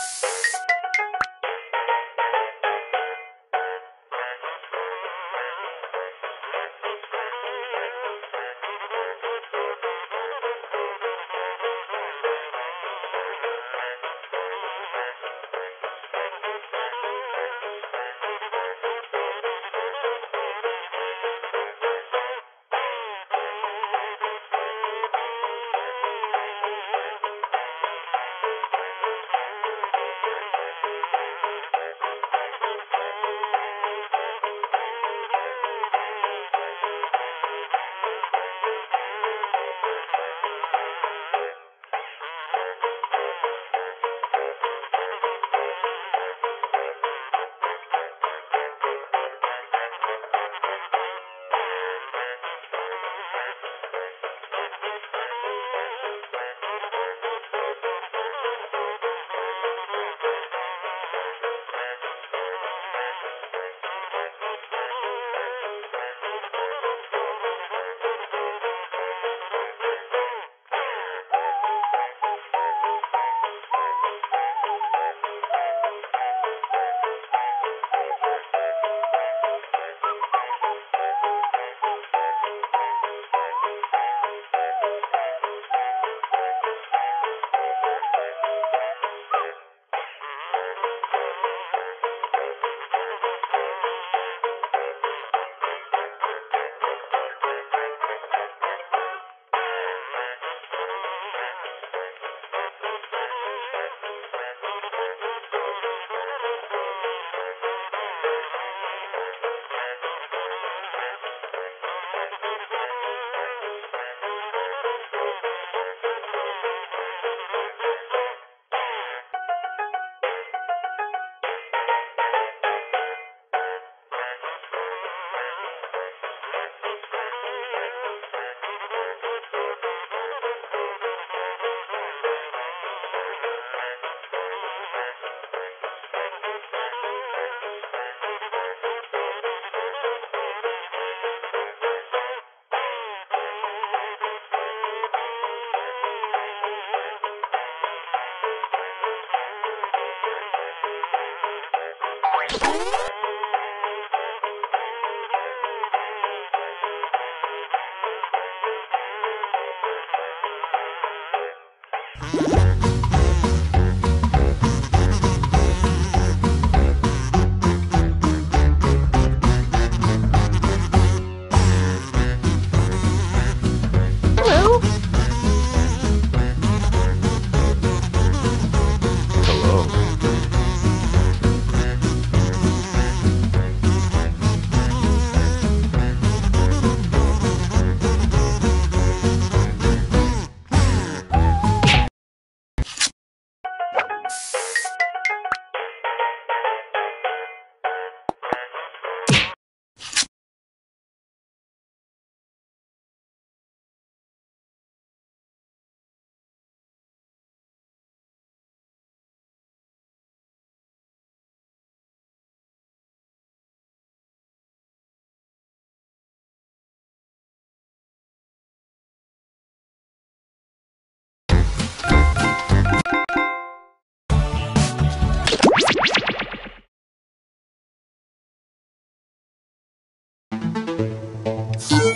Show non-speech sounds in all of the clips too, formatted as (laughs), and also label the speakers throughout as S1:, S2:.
S1: you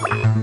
S2: Bye.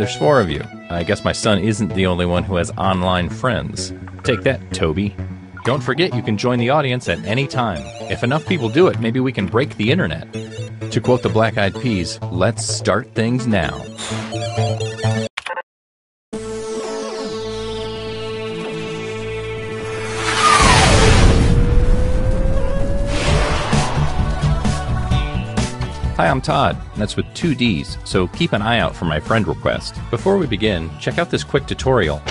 S2: There's four of you. I guess my son isn't the only one who has online friends. Take that, Toby. Don't forget you can join the audience at any time. If enough people do it, maybe we can break the internet. To quote the Black Eyed Peas, let's start things now. I'm Todd. And that's with two D's, so keep an eye out for my friend request. Before we begin, check out this quick tutorial.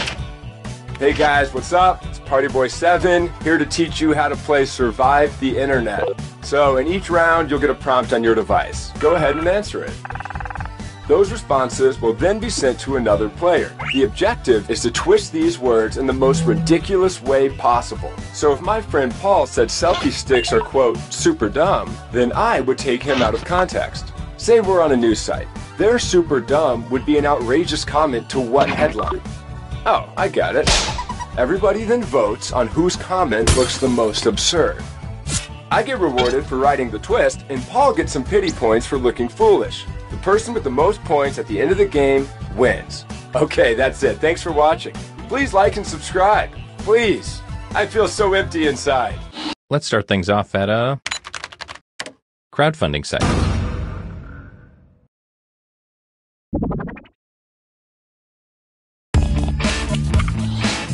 S3: Hey guys, what's up? It's Party Boy 7 here to teach you how to play Survive the Internet. So, in each round, you'll get a prompt on your device. Go ahead and answer it. Those responses will then be sent to another player. The objective is to twist these words in the most ridiculous way possible. So if my friend Paul said selfie sticks are quote super dumb, then I would take him out of context. Say we're on a news site. Their super dumb would be an outrageous comment to what headline? Oh, I got it. Everybody then votes on whose comment looks the most absurd. I get rewarded for writing the twist, and Paul gets some pity points for looking foolish. The person with the most points at the end of the game wins. (laughs) Okay, that's it. Thanks for watching. Please like and subscribe. Please. I feel so empty inside.
S2: Let's start things off at a crowdfunding site.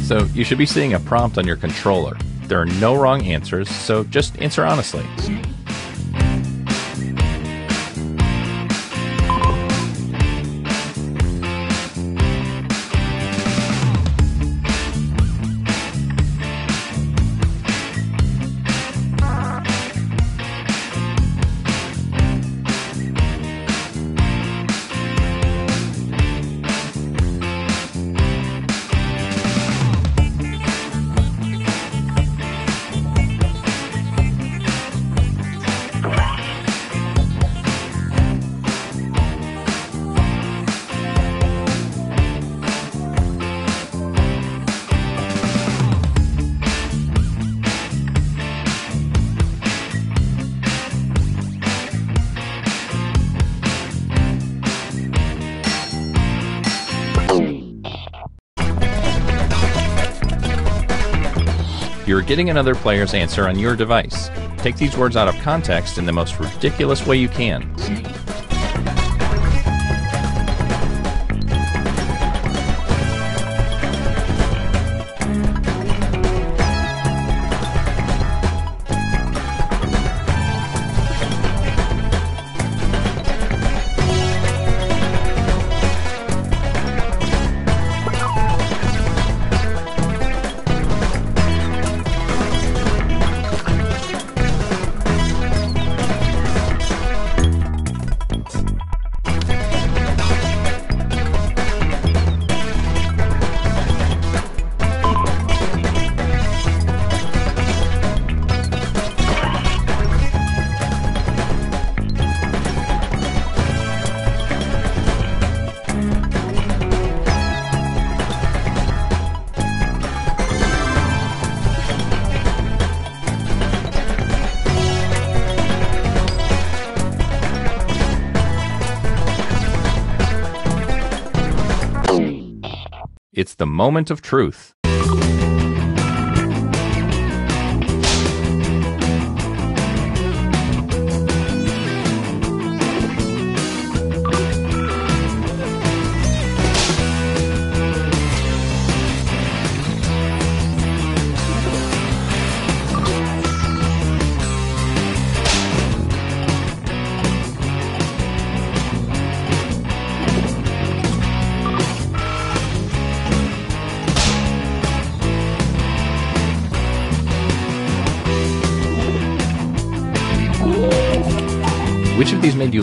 S2: So you should be seeing a prompt on your controller. There are no wrong answers, so just answer honestly. Getting another player's answer on your device. Take these words out of context in the most ridiculous way you can. It's the moment of truth.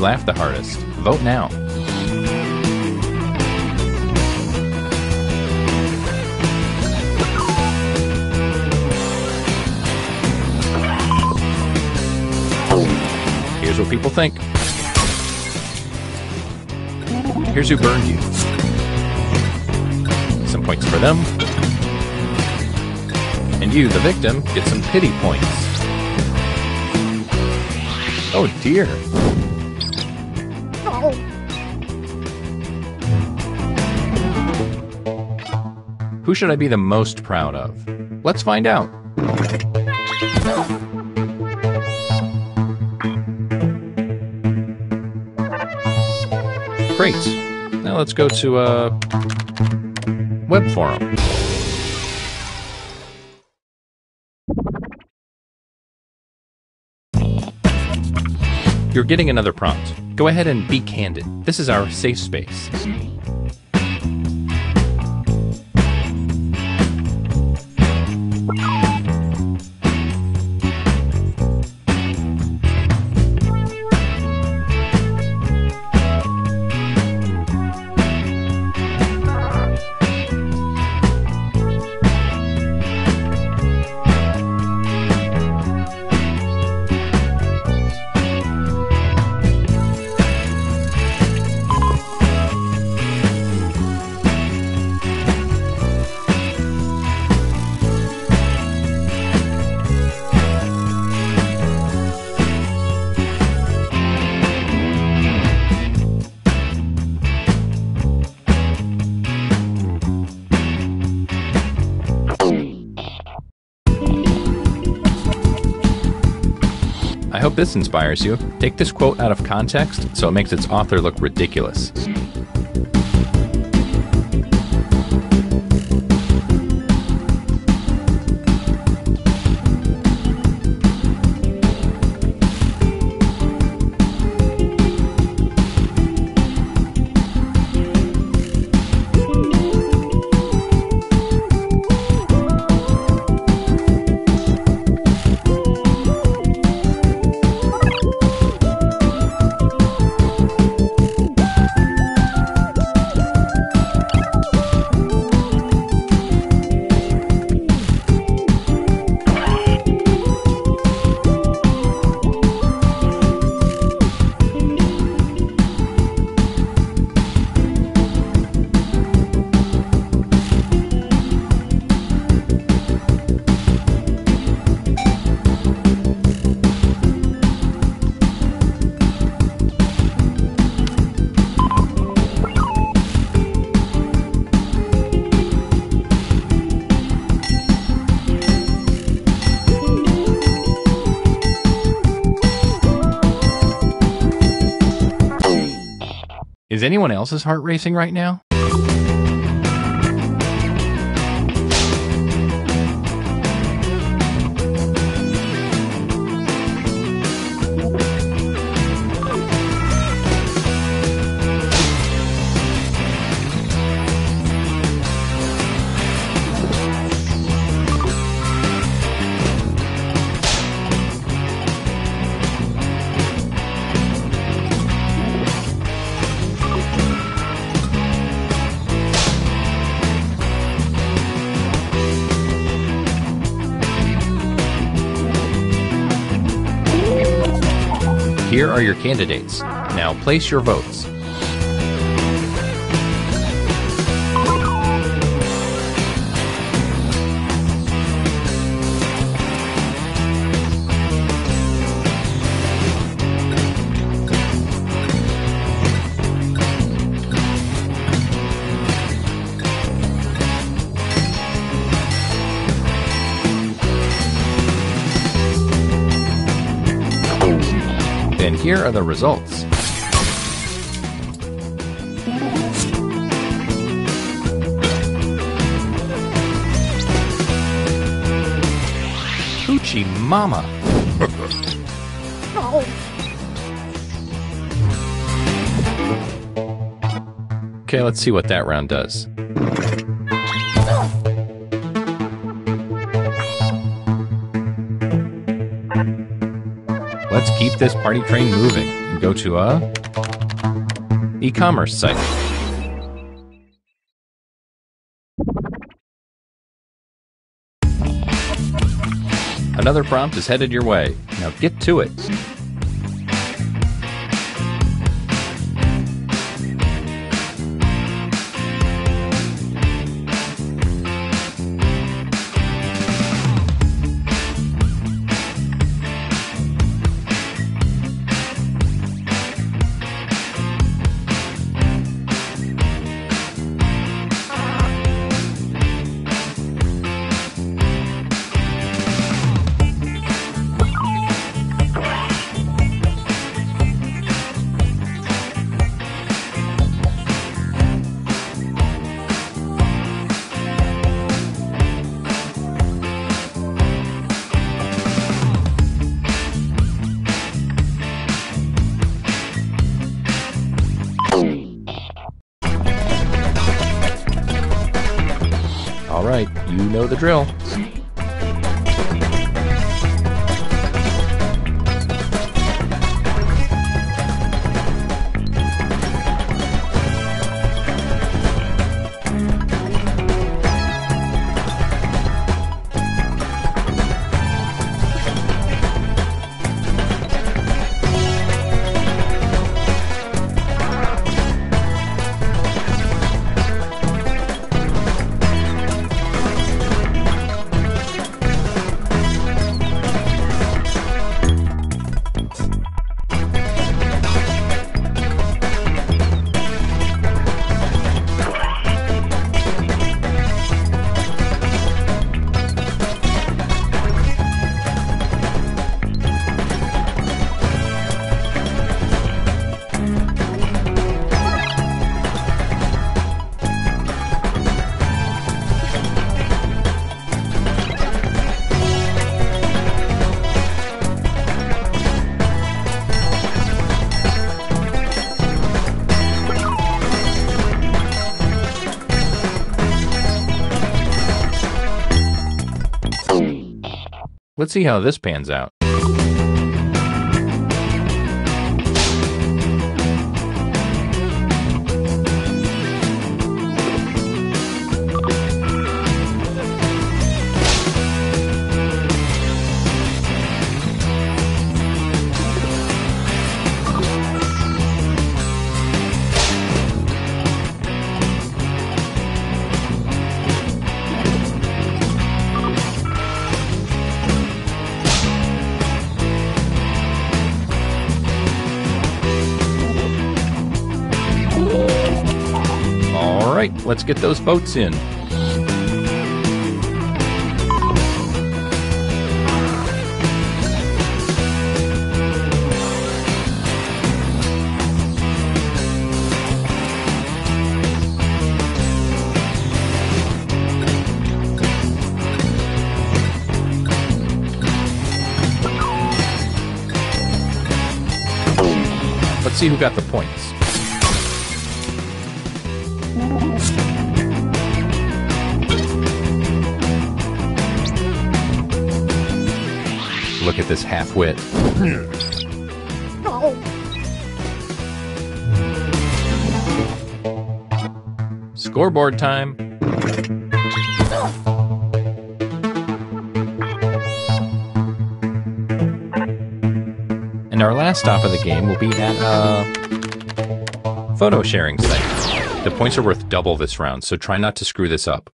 S2: Laugh the hardest? Vote now. Here's what people think. Here's who burned you. Some points for them. And you, the victim, get some pity points. Oh dear. Who should I be the most proud of? Let's find out. Great. Now let's go to a web forum. You're getting another prompt. Go ahead and be candid. This is our safe space. This inspires you. Take this quote out of context so it makes its author look ridiculous. Anyone else's heart racing right now? Here are your candidates. Now place your votes. Here are the results. Hoochie Mama. (laughs) Okay, let's see what that round does. This party train moving and go to a e-commerce site. Another prompt is headed your way. Now get to it. The drill. See how this pans out. Get those boats in. Let's see who got the points. Look at this half wit. Scoreboard time. And our last stop of the game will be at a photo sharing site. The points are worth double this round, so try not to screw this up.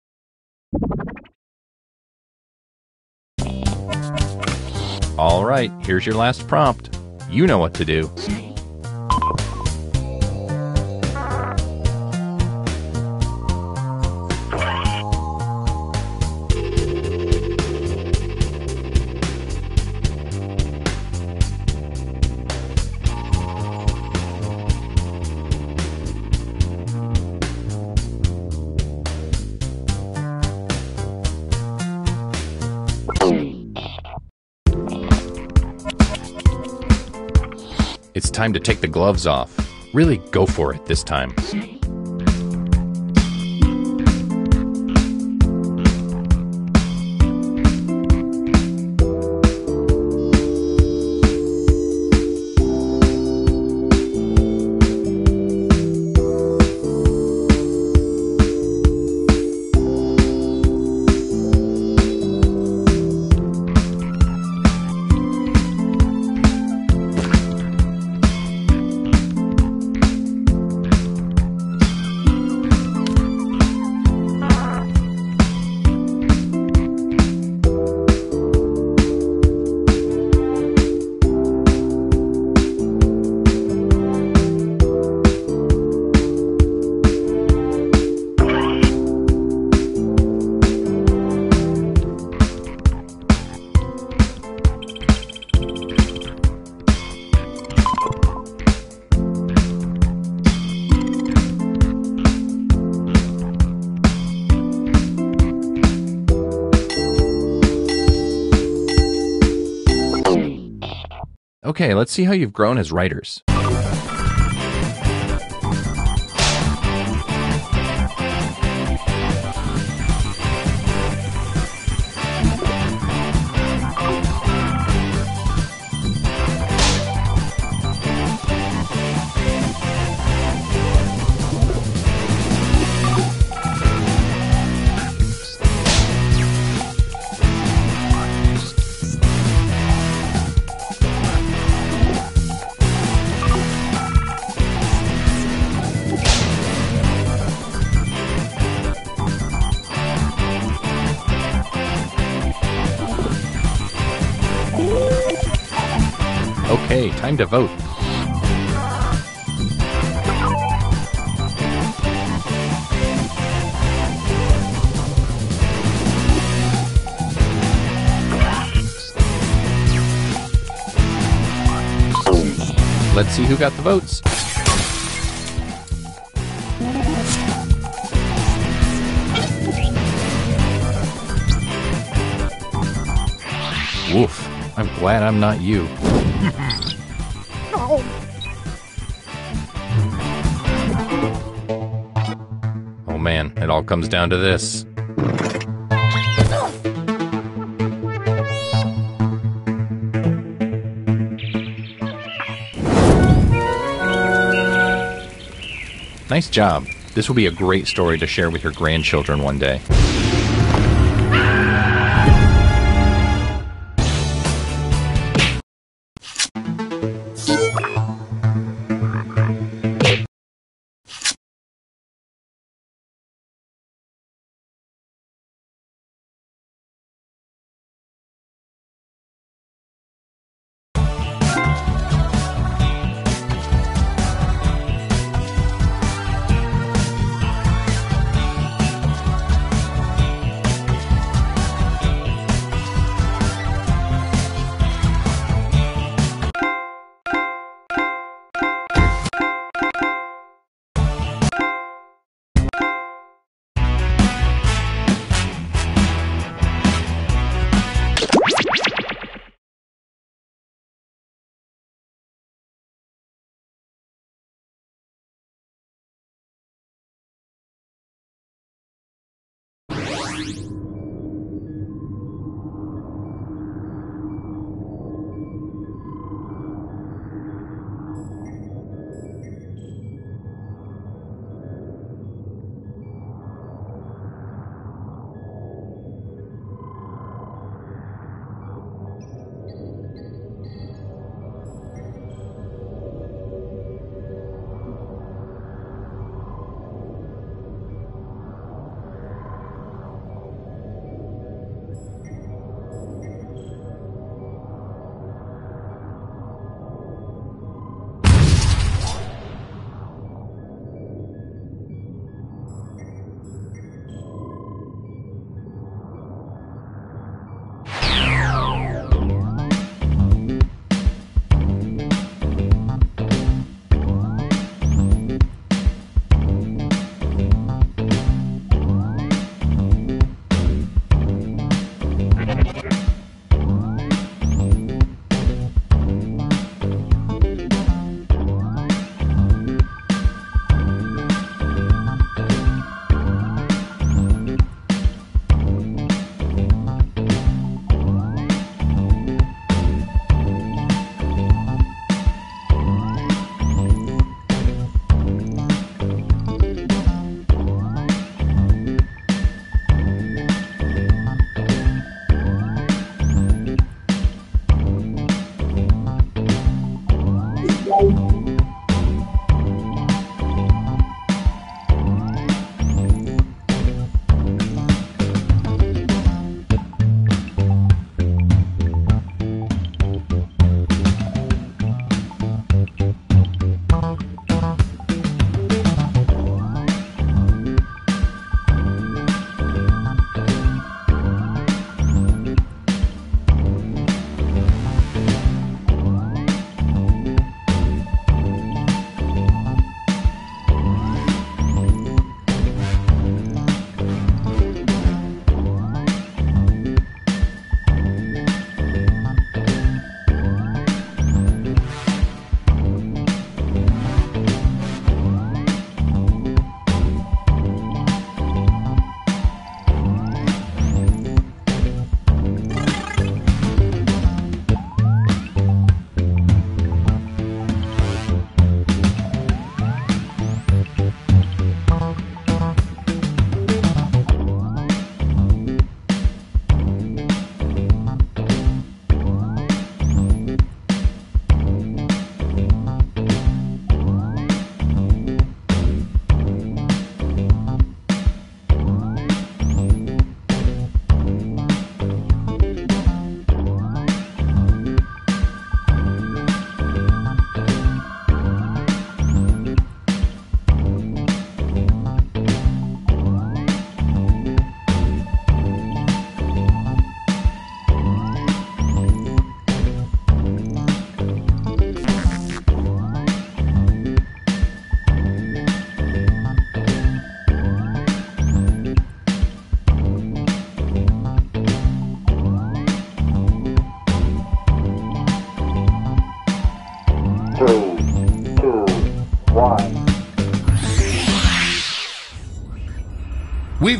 S2: All right, here's your last prompt. You know what to do. Time to take the gloves off. Really go for it this time. Okay, let's see how you've grown as writers. To vote. Let's see who got the votes. Woof. I'm glad I'm not you. (laughs) all comes down to this. Nice job. This will be a great story to share with your grandchildren one day.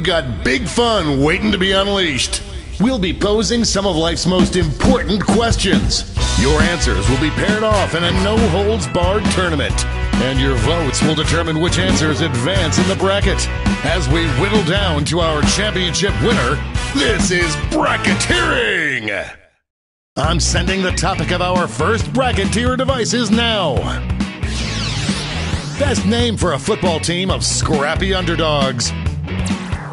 S4: Got big fun waiting to be unleashed. We'll be posing some of life's most important questions. Your answers will be paired off in a no holds barred tournament. And your votes will determine which answers advance in the bracket. As we whittle down to our championship winner, this is bracketeering! I'm sending the topic of our first bracketeer devices now. Best name for a football team of scrappy underdogs.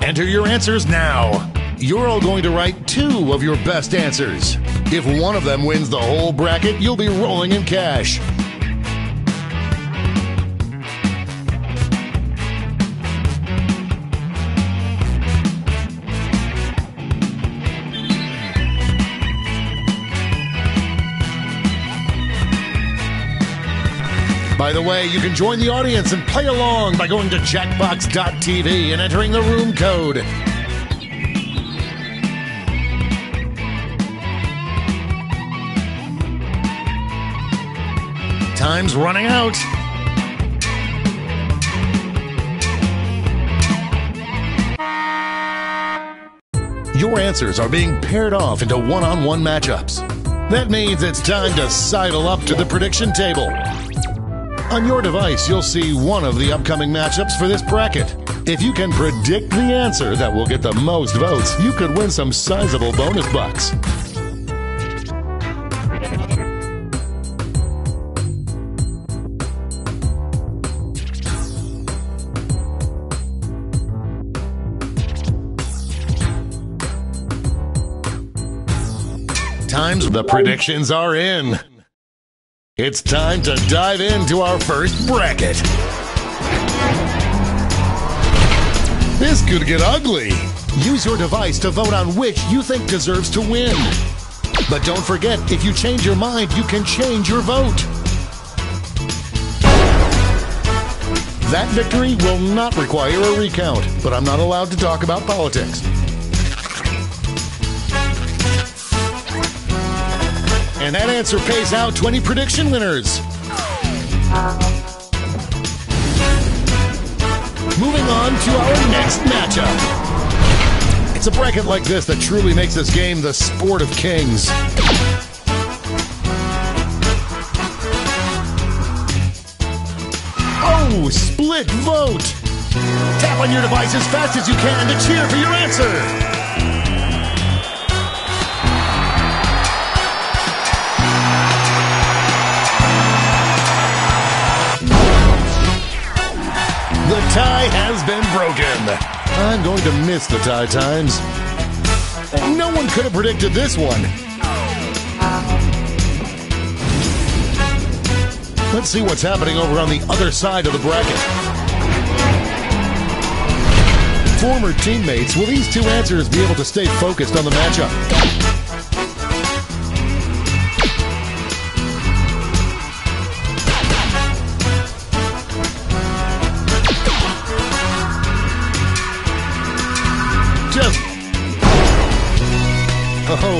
S4: Enter your answers now. You're all going to write two of your best answers. If one of them wins the whole bracket, you'll be rolling in cash. By the way, you can join the audience and play along by going to jackbox.tv and entering the room code. Time's running out. Your answers are being paired off into one on one matchups. That means it's time to sidle up to the prediction table. On your device, you'll see one of the upcoming matchups for this bracket. If you can predict the answer that will get the most votes, you could win some sizable bonus bucks. Times the predictions are in. It's time to dive into our first bracket. This could get ugly. Use your device to vote on which you think deserves to win. But don't forget, if you change your mind, you can change your vote. That victory will not require a recount, but I'm not allowed to talk about politics. And that answer pays out 20 prediction winners. Moving on to our next matchup. It's a bracket like this that truly makes this game the sport of kings. Oh, split vote! Tap on your device as fast as you can to cheer for your answer. Tie has been broken. I'm going to miss the tie times. No one could have predicted this one. Let's see what's happening over on the other side of the bracket. Former teammates, will these two answers be able to stay focused on the matchup?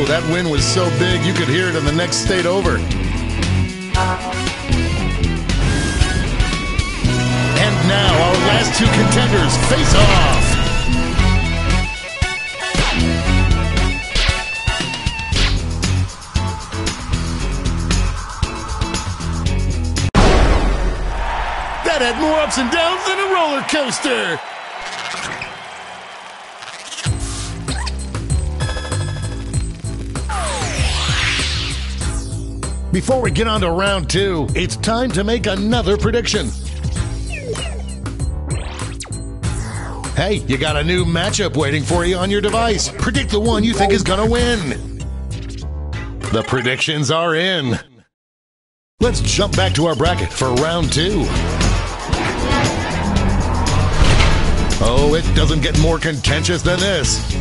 S4: That win was so big you could hear it in the next state over. And now our last two contenders face off. That had more ups and downs than a roller coaster. Before we get on to round two, it's time to make another prediction. Hey, you got a new matchup waiting for you on your device. Predict the one you think is going to win. The predictions are in. Let's jump back to our bracket for round two. Oh, it doesn't get more contentious than this.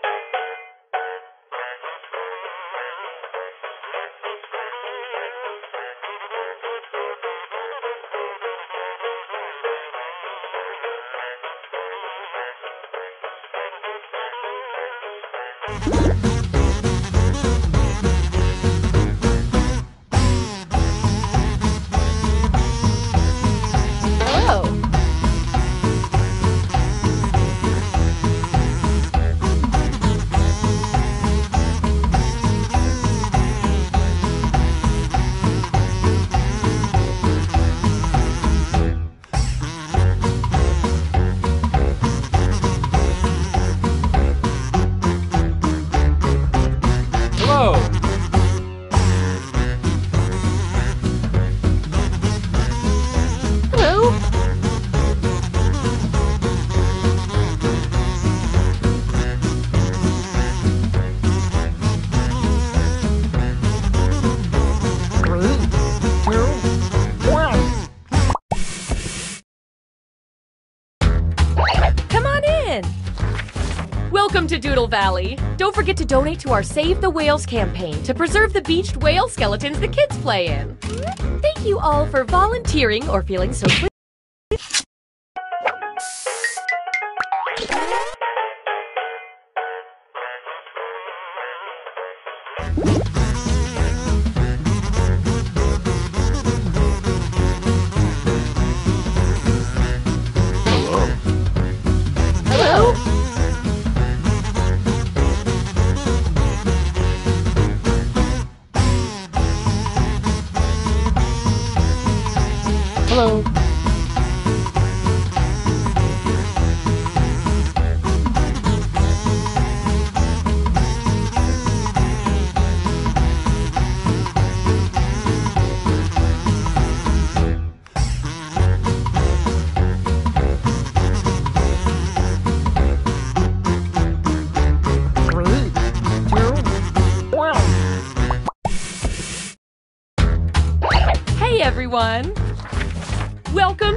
S5: Doodle Valley. Don't forget to donate to our Save the Whales campaign to preserve the beached whale skeletons the kids play in. Thank you all for volunteering or feeling so.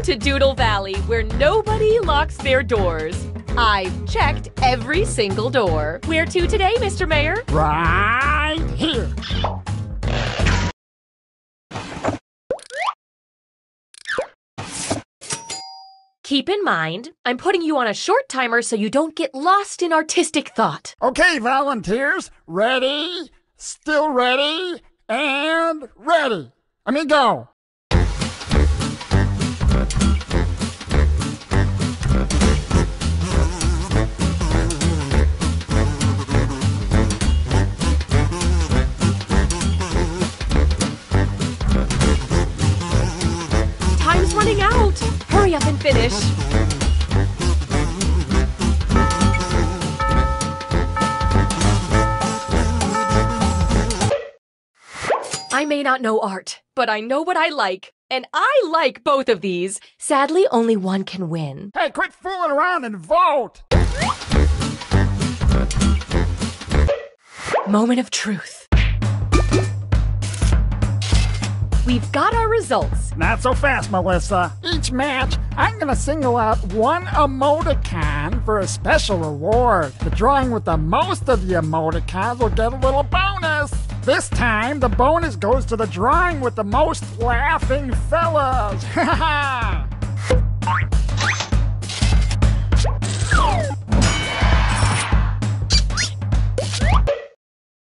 S5: To Doodle Valley, where nobody locks their doors. I've checked every single door. Where to today, Mr. Mayor?
S6: Right here.
S5: Keep in mind, I'm putting you on a short timer so you don't get lost in artistic thought.
S6: Okay, volunteers, ready, still ready, and ready. Let me go.
S5: Hurry up and finish. I may not know art, but I know what I like. And I like both of these. Sadly, only one can win.
S6: Hey, quit fooling around and vote.
S5: Moment of truth. We've got our results.
S6: Not so fast, Melissa. Each match, I'm gonna single out one emoticon for a special reward. The drawing with the most of the emoticons will get a little bonus. This time, the bonus goes to the drawing with the most laughing fellas. (laughs) Ha ha!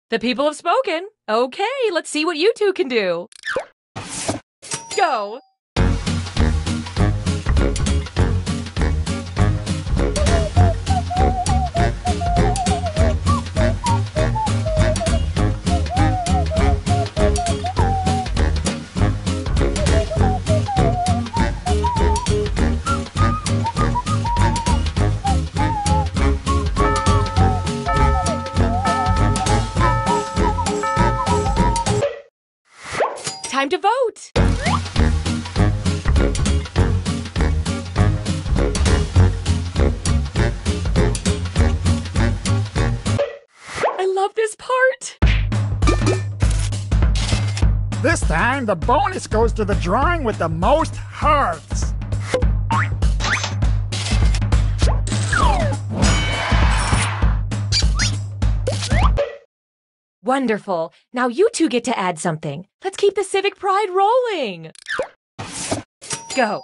S5: The people have spoken. Okay, let's see what you two can do. Go.
S6: and the bonus goes to the drawing with the most hearts.
S5: Wonderful. Now you two get to add something. Let's keep the civic pride rolling. Go.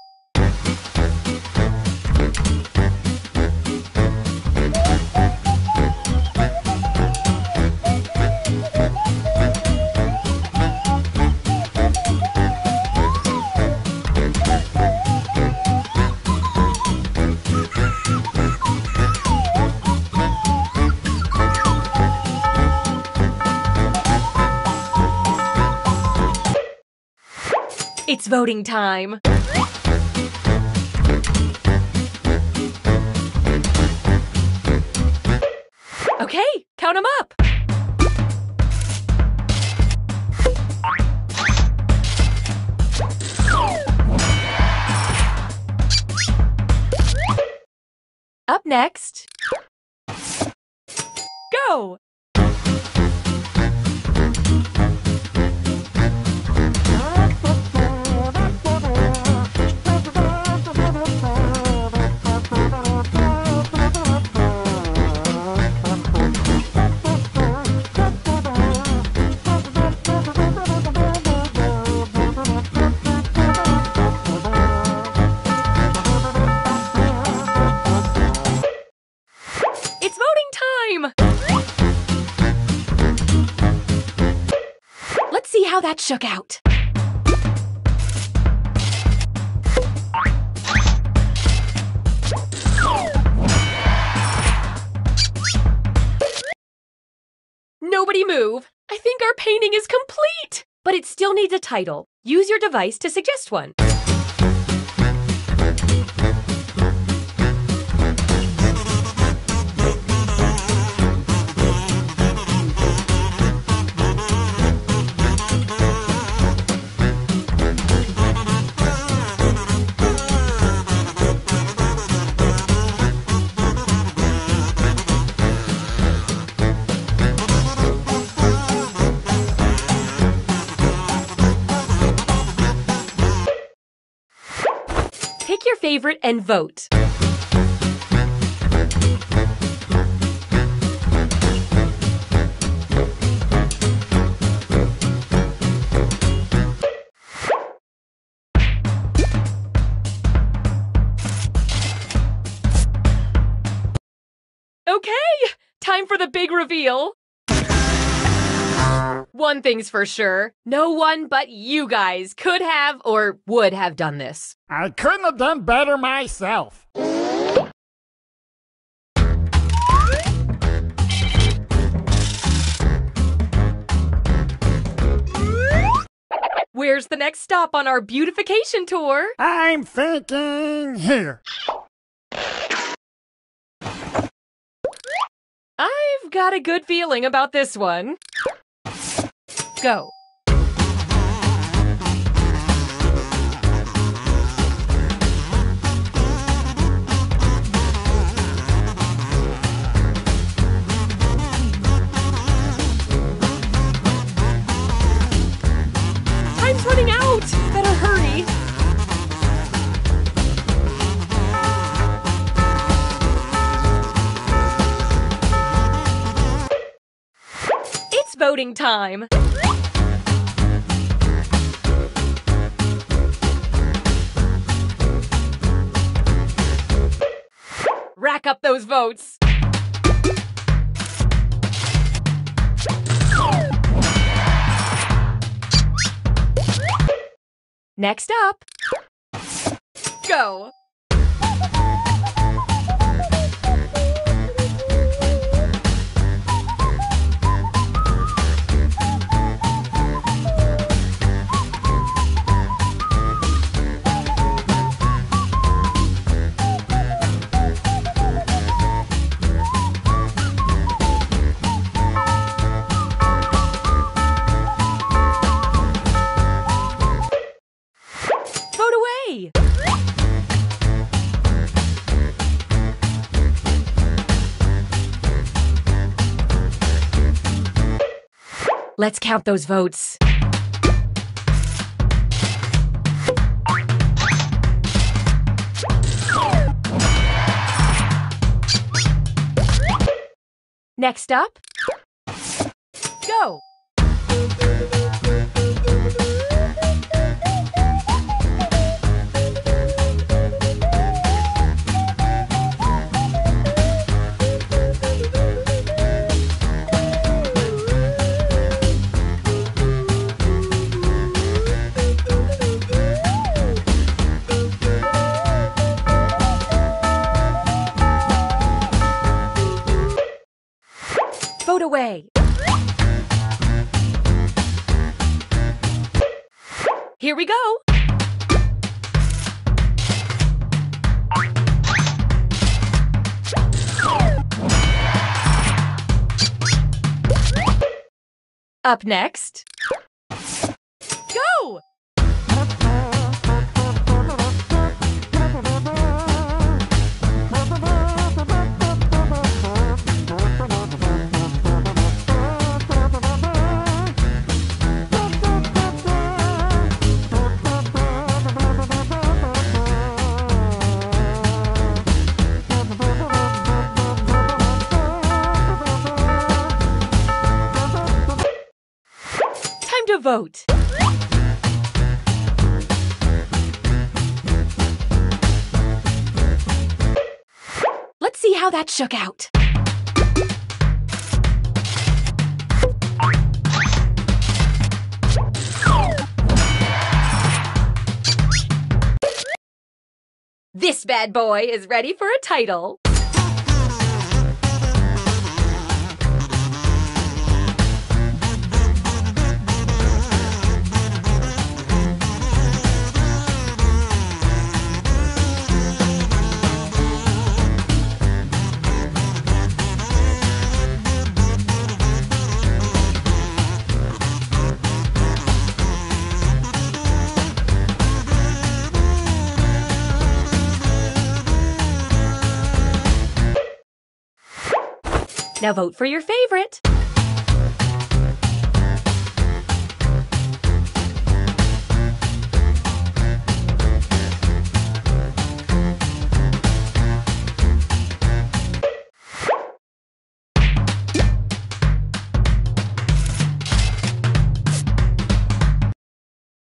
S5: It's voting time. Okay, count them up. Up next. Go! Time! Let's see how that shook out. Nobody move. I think our painting is complete. But it still needs a title. Use your device to suggest one. Favorite and vote. Okay, time for the big reveal. One thing's for sure no one but you guys could have or would have done this.
S6: I couldn't have done better myself.
S5: Where's the next stop on our beautification tour?
S6: I'm thinking here.
S5: I've got a good feeling about this one. Go. Time's running out. Better hurry. It's voting time. Rack up those votes. Next up, go. Let's count those votes. Next up, go. Away. Here we go. Up next. Vote. Let's see how that shook out. This bad boy is ready for a title. Now vote for your favorite.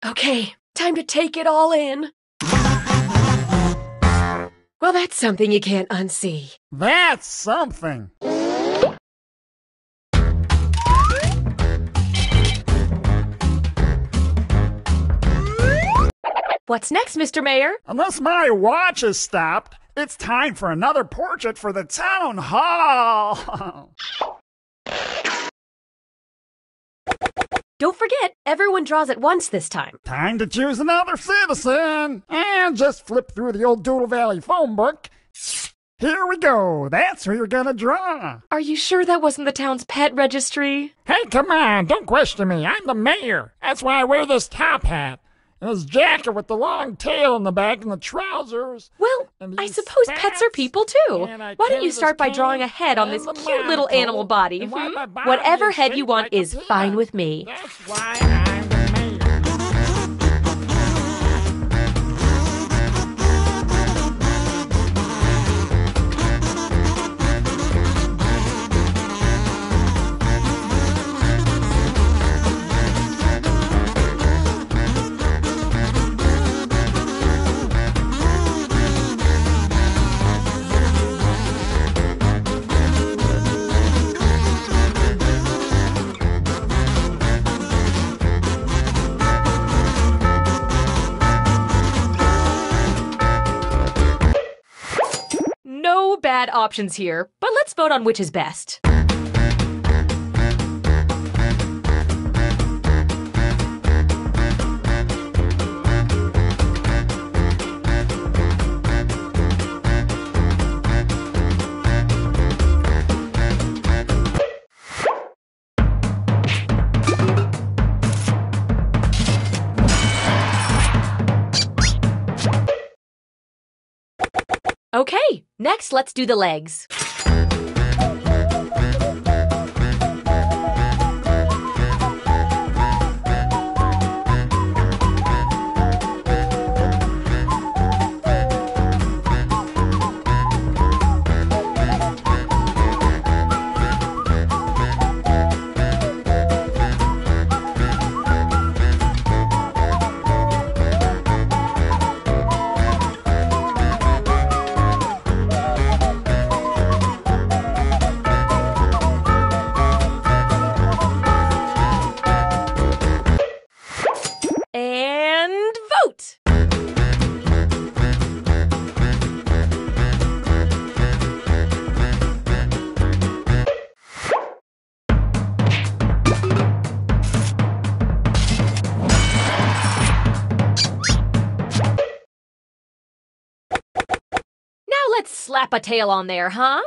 S5: Okay, time to take it all in. Well, that's something you can't unsee.
S6: That's something.
S5: What's next, Mr. Mayor?
S6: Unless my watch is stopped, it's time for another portrait for the town hall. (laughs)
S5: Don't forget, everyone draws at once this time.
S6: time to choose another citizen. And just flip through the old Doodle Valley phone book. Here we go. That's who you're gonna draw.
S5: Are you sure that wasn't the town's pet registry?
S6: Hey, come on, don't question me. I'm the mayor. That's why I wear this top hat. And this jacket with the long tail in the back and the trousers.
S5: Well, I suppose pets are people too. Why don't you start by drawing a head on this cute little animal body? Hmm? Whatever head you want
S6: like
S5: is fine with me.
S6: That's why I'm
S5: options here, but let's vote on which is best. Next let's do the legs. Slap a tail on there, huh?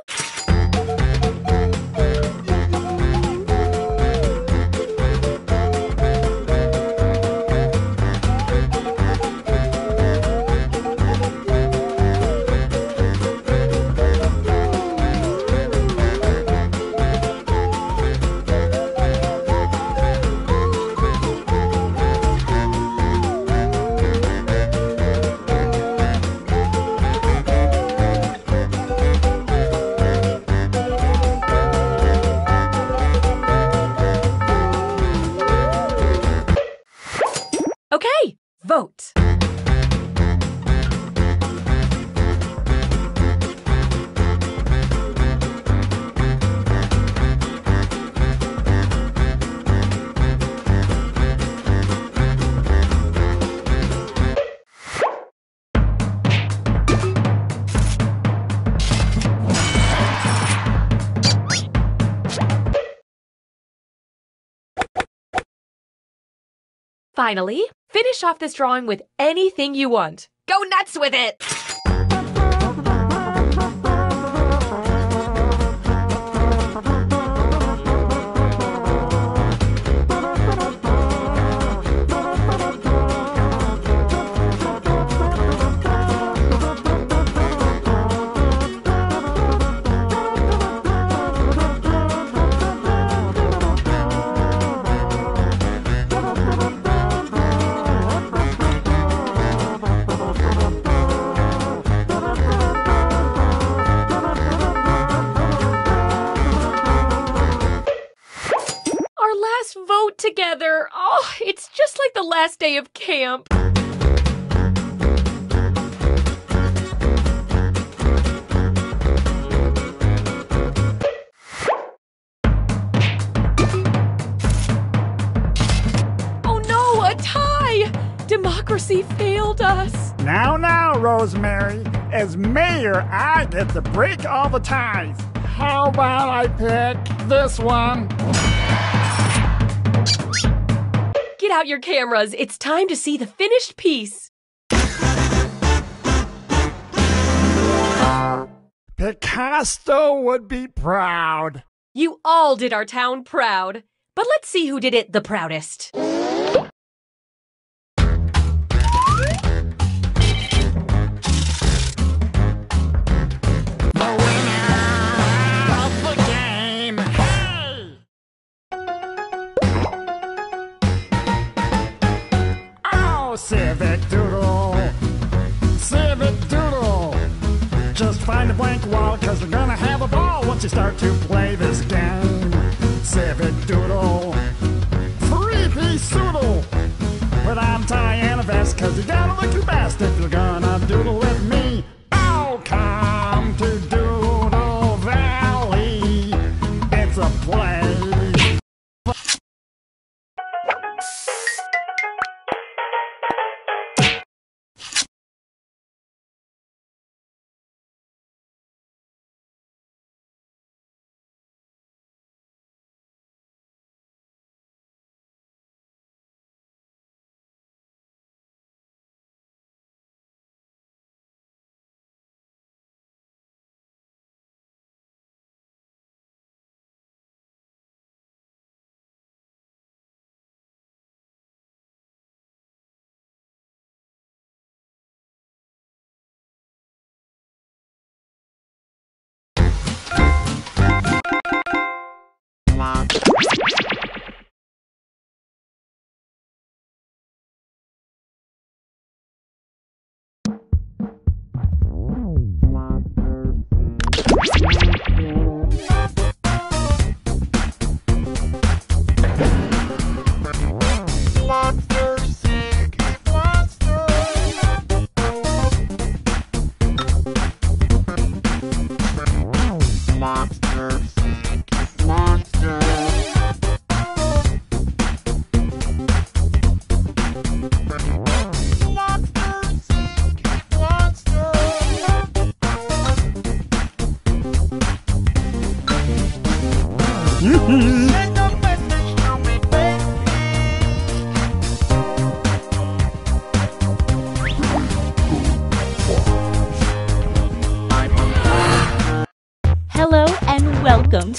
S5: Finally, finish off this drawing with anything you want. Go nuts with it! Together. Oh, it's just like the last day of camp. Oh no, a tie! Democracy failed us.
S6: Now, now, Rosemary. As mayor, I get to break all the ties. How about I pick this one?
S5: Get out your cameras. It's time to see the finished piece.
S6: Picasso would be proud.
S5: You all did our town proud. But let's see who did it the proudest.
S6: Civic Doodle. Civic Doodle. Just find a blank wall, cause you're gonna have a ball once you start to play this game. Civic Doodle. Three piece doodle. But I'm and a vest, cause you gotta look your best if you're gonna doodle with me.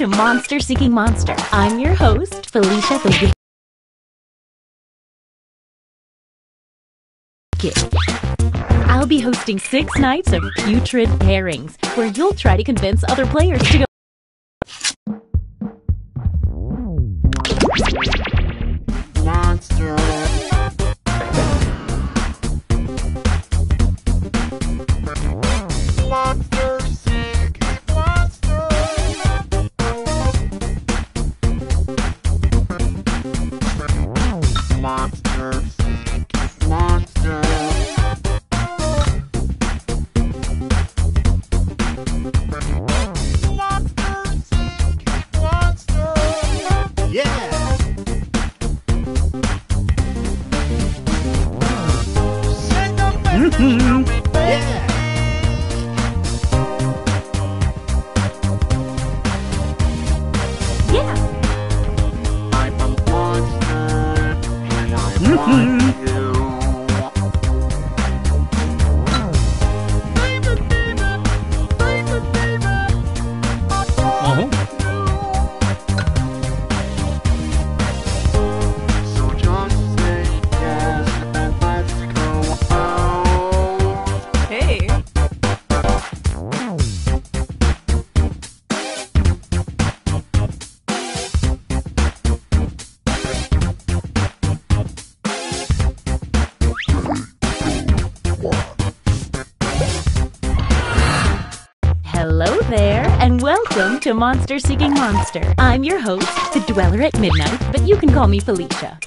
S6: To
S7: Monster Seeking Monster. I'm your host, Felicia the Wicked. I'll be hosting six nights of putrid pairings, where you'll try to convince other players to go. Yeah. To Monster Seeking Monster. I'm your host, the Dweller at Midnight, but you can call me Felicia.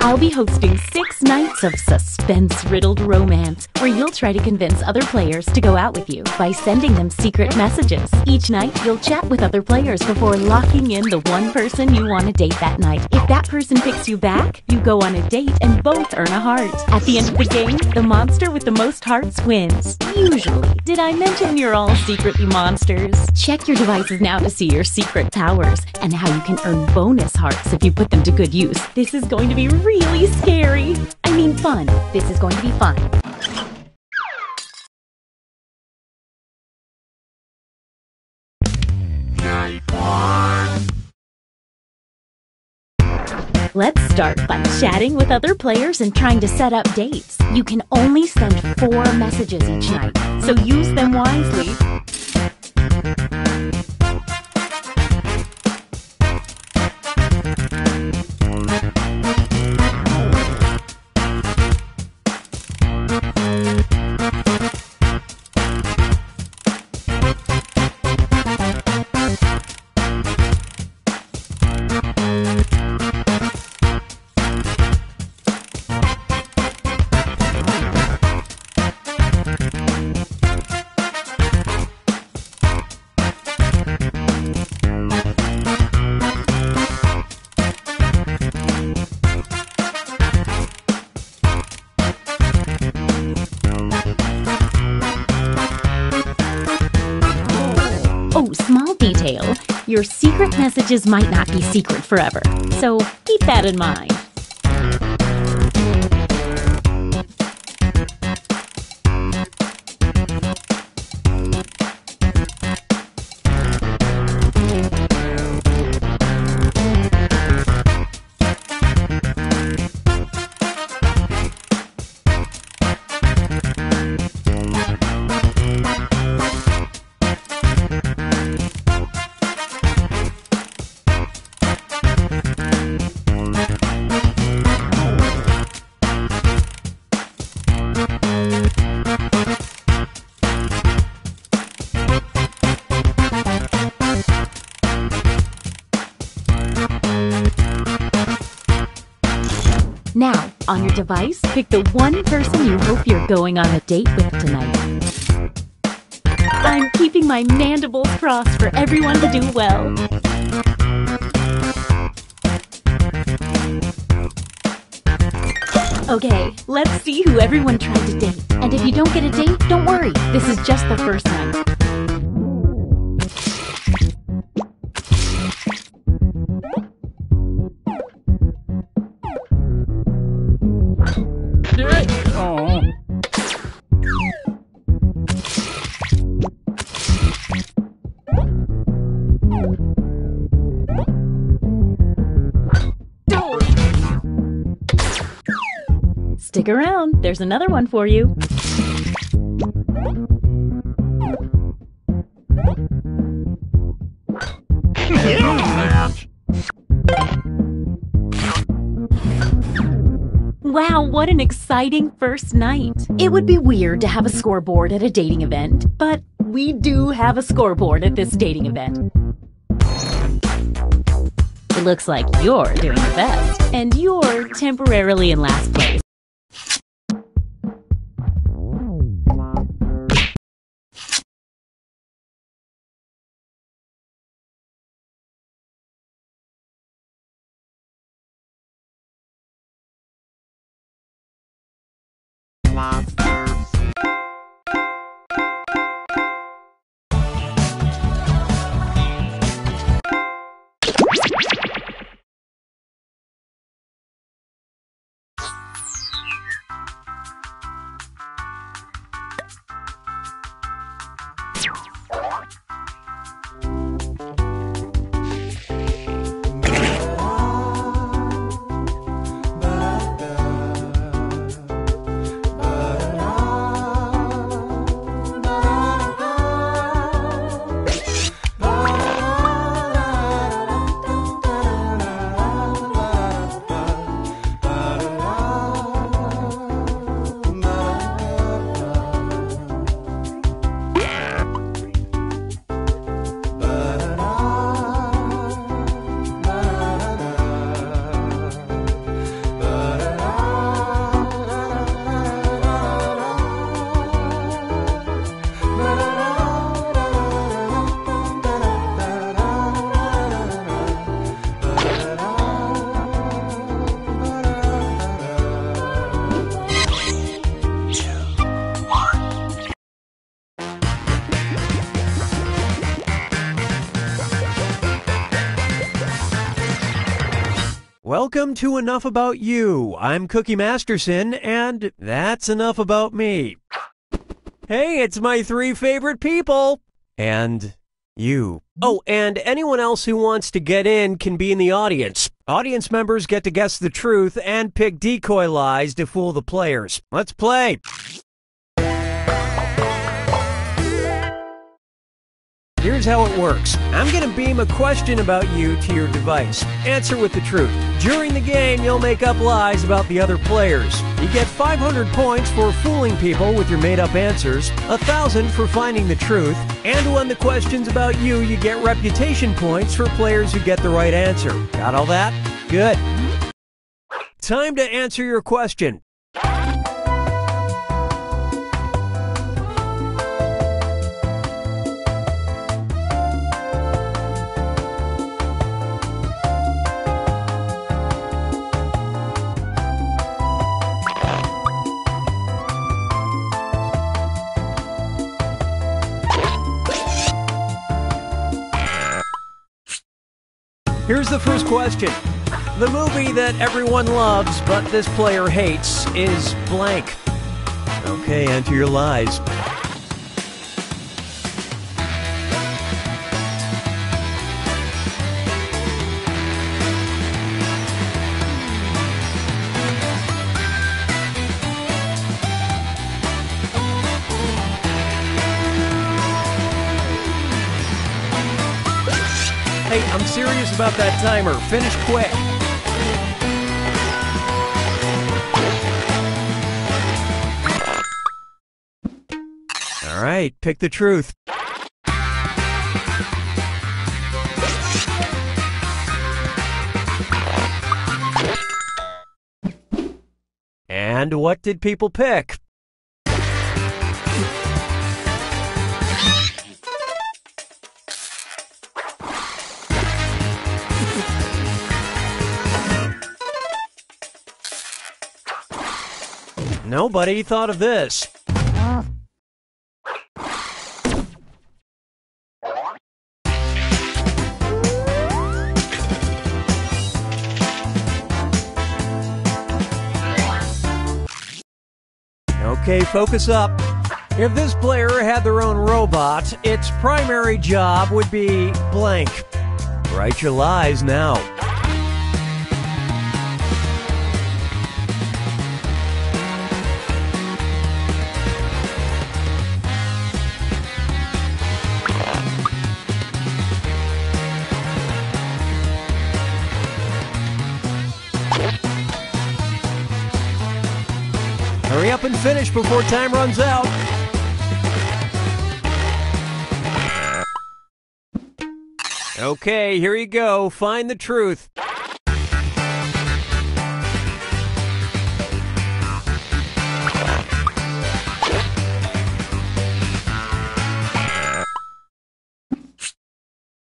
S7: I'll be hosting six nights of suspense riddled romance where you'll try to convince other players to go out with you by sending them secret messages. Each night, you'll chat with other players before locking in the one person you want to date that night. If that person picks you back, you go on a date and both earn a heart. At the end of the game, the monster with the most hearts wins. Usually. Did I mention you're all secretly monsters? Check your devices now to see your secret powers and how you can earn bonus hearts if you put them to good use. This is going to be really scary. Mean, fun. This is going to be fun. Let's start by chatting with other players and trying to set up dates. You can only send four messages each night, so use them wisely. Messages might not be secret forever, so keep that in mind. On your device, pick the one person you hope you're going on a date with tonight. I'm keeping my mandibles crossed for everyone to do well. Okay, let's see who everyone tried to date. And if you don't get a date, don't worry. This is just the first night. Stick around, there's another one for you. Wow, what an exciting first night. It would be weird to have a scoreboard at a dating event, but we do have a scoreboard at this dating event. It looks like you're doing the best, and you're temporarily in last place.
S8: Welcome to Enough About You. I'm Cookie Masterson, and that's enough about me. Hey, it's my three favorite people. And you. Oh, and anyone else who wants to get in can be in the audience. Audience members get to guess the truth and pick decoy lies to fool the players. Let's play. Here's how it works. I'm going to beam a question about you to your device. Answer with the truth. During the game, you'll make up lies about the other players. You get 500 points for fooling people with your made up answers, 1,000 for finding the truth, and when the question's about you, you get reputation points for players who get the right answer. Got all that? Good. Time to answer your question. Here's the first question. The movie that everyone loves but this player hates is blank. Okay, enter your lies. Serious about that timer. Finish quick. All right, pick the truth. And what did people pick? Nobody thought of this. Okay, focus up. If this player had their own robot, its primary job would be blank. Write your lies now. Finish before time runs out. Okay, here you go. Find the truth.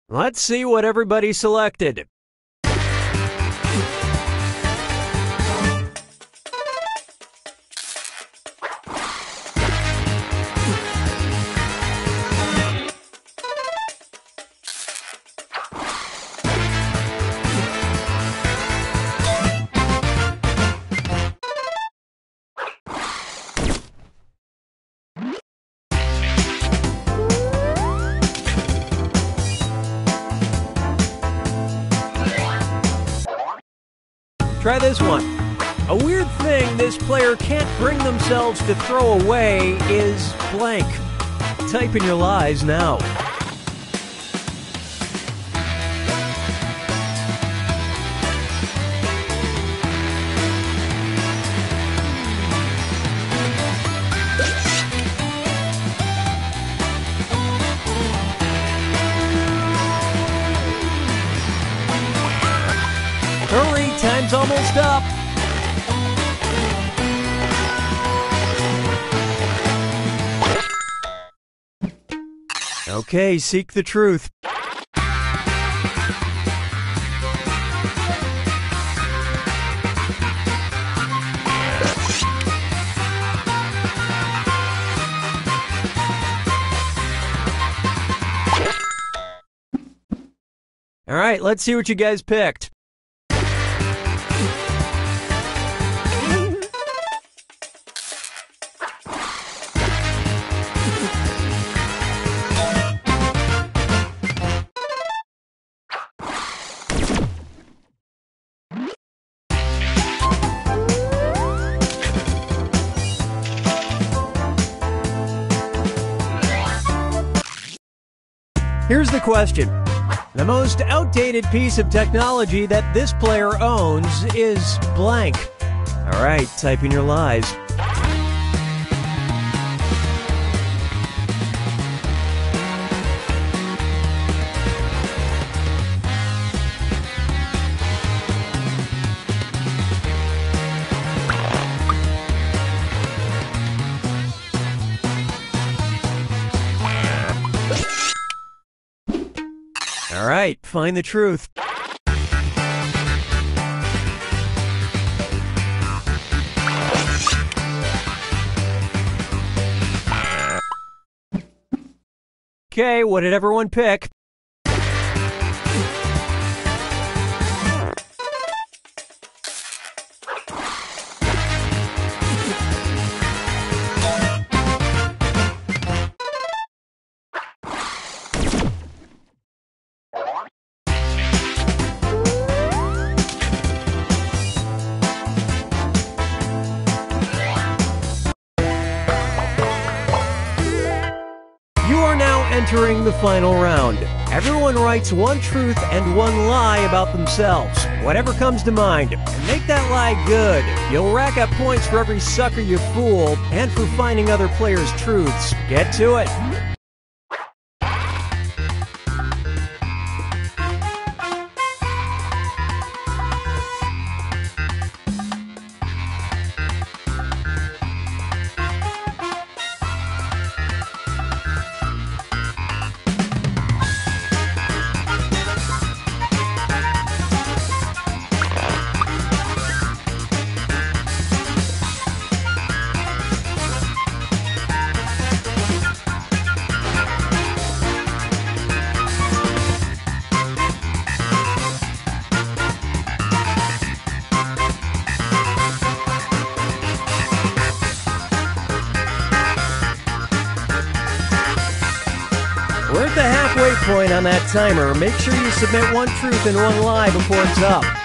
S8: Let's see what everybody selected. To throw away is blank. Type in your lies now. Okay, seek the truth. All right, let's see what you guys picked. Question. The most outdated piece of technology that this player owns is blank. All right, type in your lies. Right, find the truth. Okay, what did everyone pick? The final round. Everyone writes one truth and one lie about themselves, whatever comes to mind. And make that lie good. You'll rack up points for every sucker you fool and for finding other players' truths. Get to it. On that timer. Make sure you submit one truth and one lie before it's up.